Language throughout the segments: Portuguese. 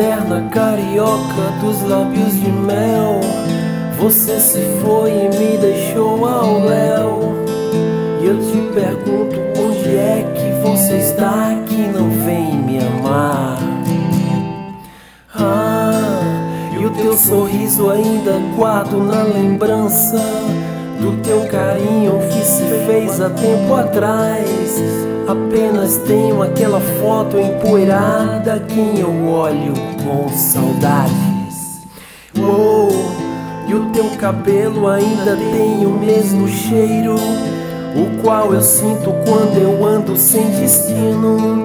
eterna carioca dos lábios de mel. Você se foi e me deixou ao léu. E eu te pergunto onde é que você está que não vem me amar. Ah, e o teu sorriso ainda guardo na lembrança do teu carinho que se fez há tempo atrás. Apenas tenho aquela foto empoeirada que eu olho com saudades. Oh, e o teu cabelo ainda tem o mesmo cheiro, o qual eu sinto quando eu ando sem destino.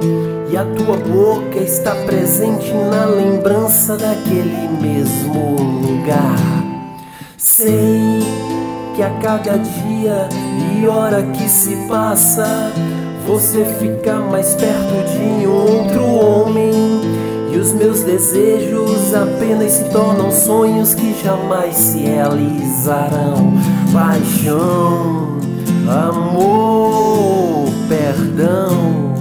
E a tua boca está presente na lembrança daquele mesmo lugar. Sei que a cada dia e hora que se passa, você fica mais perto de outro homem. E os meus desejos apenas se tornam sonhos que jamais se realizarão. Paixão, amor, perdão,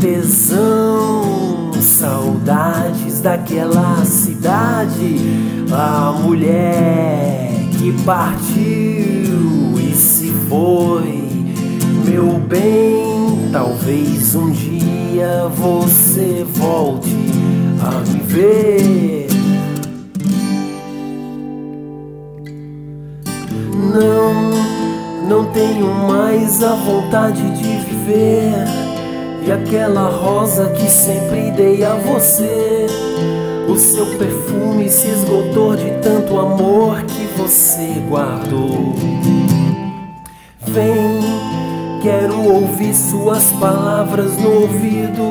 tesão, saudades daquela cidade. A mulher que partiu foi, meu bem. Talvez um dia você volte a me ver. Não, não tenho mais a vontade de viver. E aquela rosa que sempre dei a você. O seu perfume se esgotou de tanto amor que você guardou. Vem, quero ouvir suas palavras no ouvido.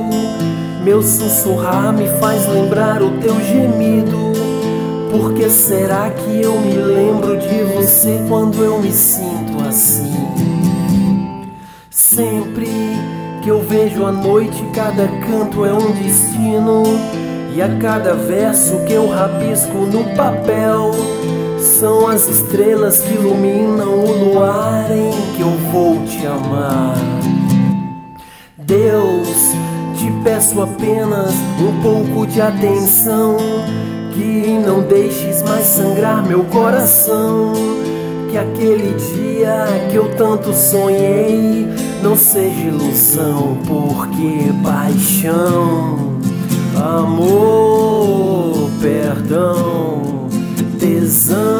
Meu sussurrar me faz lembrar o teu gemido. Por que será que eu me lembro de você quando eu me sinto assim? Sempre que eu vejo a noite, cada canto é um destino. E a cada verso que eu rabisco no papel são as estrelas que iluminam o luar em que eu vou te amar. Deus, te peço apenas um pouco de atenção, que não deixes mais sangrar meu coração. Que aquele dia que eu tanto sonhei não seja ilusão, porque paixão amor, perdão, tesão,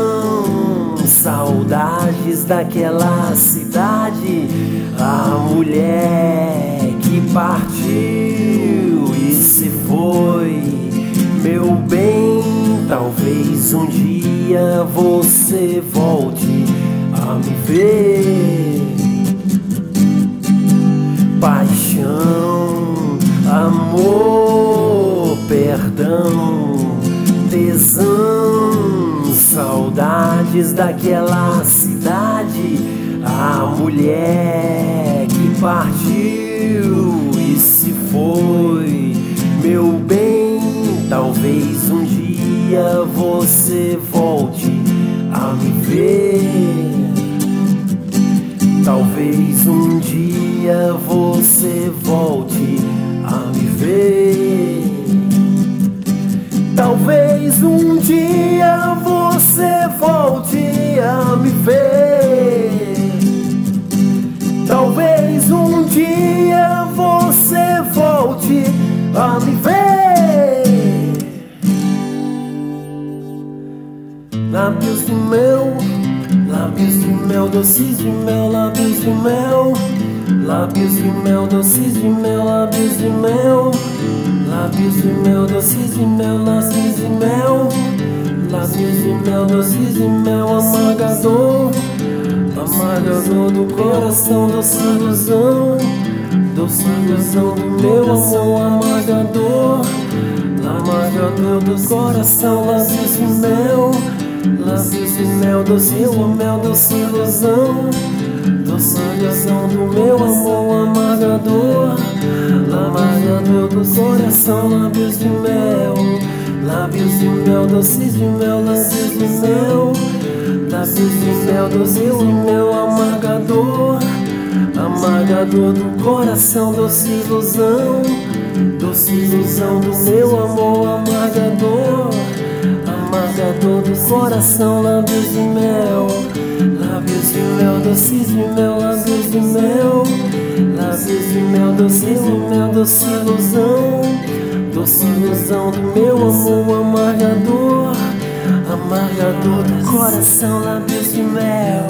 saudades daquela cidade, a mulher que partiu e se foi, meu bem, talvez um dia você volte a me ver. Paixão, amor, perdão, daquela cidade, a mulher que partiu e se foi, meu bem, talvez um dia você volte a me ver. Talvez um dia você volte a me ver. Talvez um dia você volte a me ver. Talvez um dia você volte a me ver. Lábios de mel, lábios de mel, doces de mel, lábios de mel. Lábios de mel, doces de mel, lábios de mel. Lábios de mel, doces de mel, lábios de mel. Lábios de mel, doces de mel, amargador. Amargador do coração, doce ilusão. Doce ilusão do meu amor, amargador. Amargador do coração, lábios de mel. Lábios de mel, doce de mel, doce ilusão. Doce ilusão do meu amor, amargador. Amargador do coração, lábios de mel. Lábios de mel, doces de mel, lábios de mel. Lábios de mel, doce de mel, amargador. Amargador do coração, doce ilusão. doce ilusão do meu amor amargador, amargador do coração, lábios de mel, lábios de mel, doces de mel, lábios de mel, lábios de mel, doces de mel, doce ilusão, doce ilusão do meu amor amargador, amargador do coração, lábios de mel.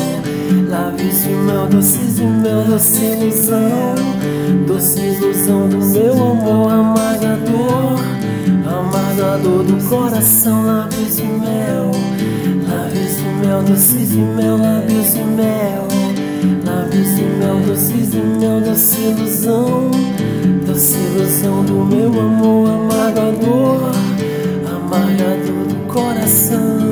Lábios de mel, doces de mel, doce ilusão Doce ilusão do meu amor amargador Amargador do coração, lábios de mel Lábios de mel, doces de mel, lábios de mel Lábios de mel, doces de mel, doce ilusão explosão do meu amor, amargador, dor, do coração.